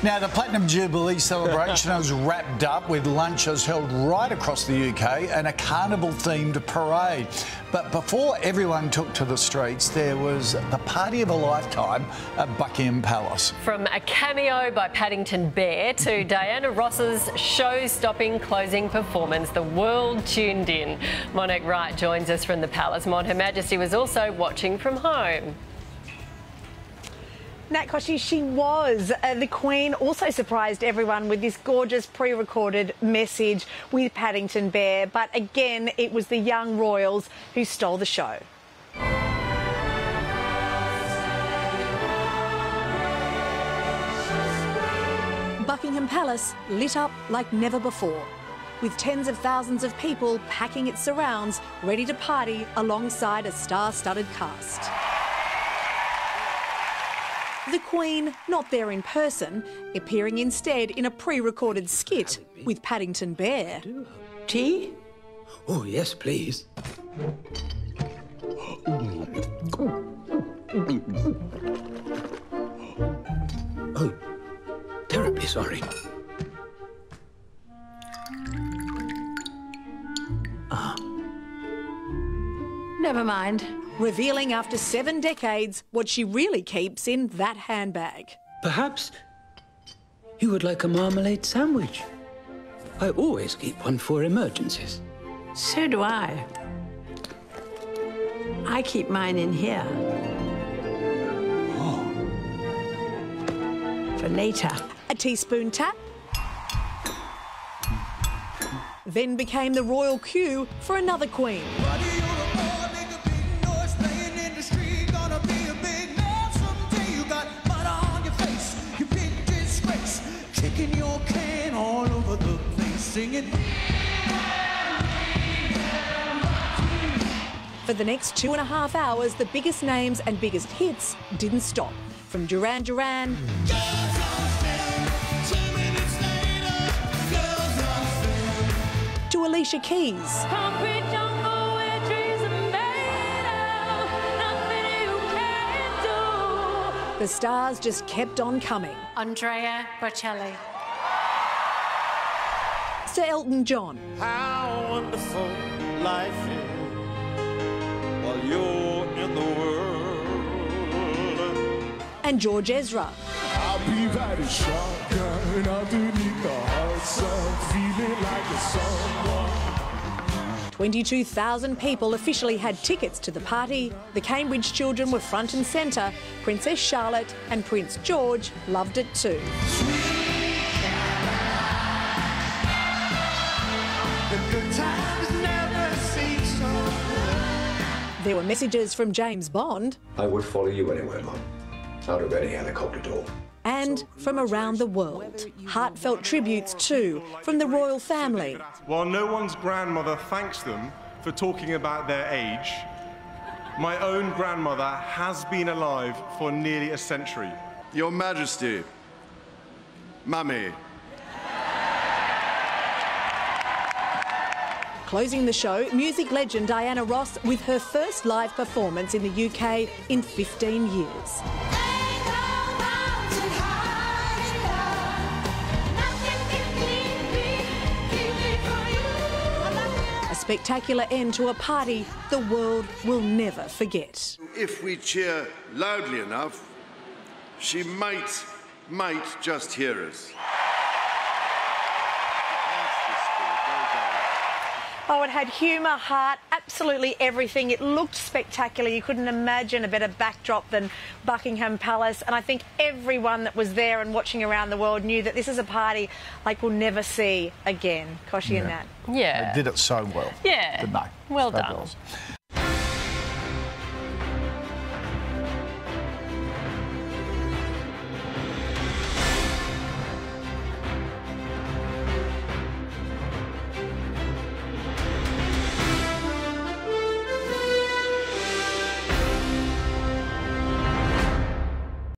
Now, the Platinum Jubilee celebration was wrapped up with lunches held right across the UK and a carnival themed parade. But before everyone took to the streets, there was the party of a lifetime at Buckingham Palace. From a cameo by Paddington Bear to Diana Ross's show stopping closing performance, the world tuned in. Monique Wright joins us from the palace. Mon, Her Majesty was also watching from home. Nat Kochie, she was. Uh, the Queen also surprised everyone with this gorgeous pre recorded message with Paddington Bear. But again, it was the young royals who stole the show. Buckingham Palace lit up like never before, with tens of thousands of people packing its surrounds, ready to party alongside a star studded cast. The Queen not there in person, appearing instead in a pre recorded skit with Paddington Bear. Tea? Oh, yes, please. Oh, terribly sorry. Ah. Never mind. Revealing after seven decades what she really keeps in that handbag. Perhaps you would like a marmalade sandwich. I always keep one for emergencies. So do I. I keep mine in here. Oh. For later. A teaspoon tap. Then became the royal cue for another queen. Place, singing. For the next two and a half hours, the biggest names and biggest hits didn't stop. From Duran Duran to Alicia Keys. The stars just kept on coming. Andrea Bocelli. Elton John, How wonderful life is while you're in the world. and George Ezra. I'll be riding shotgun underneath the hot sun, feeling like a someone. 22,000 people officially had tickets to the party. The Cambridge children were front and centre. Princess Charlotte and Prince George loved it too. There were messages from James Bond I would follow you anywhere, Mum. Out of any helicopter door. and from around the world. Heartfelt tributes too from the royal family. While no one's grandmother thanks them for talking about their age, my own grandmother has been alive for nearly a century. Your Majesty, Mummy, Closing the show, music legend Diana Ross with her first live performance in the UK in 15 years. A spectacular end to a party the world will never forget. if we cheer loudly enough, she might, might just hear us. Oh, it had humour, heart, absolutely everything. It looked spectacular. You couldn't imagine a better backdrop than Buckingham Palace. And I think everyone that was there and watching around the world knew that this is a party like we'll never see again. Kochie and Nat. Yeah. They did it so well. Yeah. Didn't they? Well So done. well.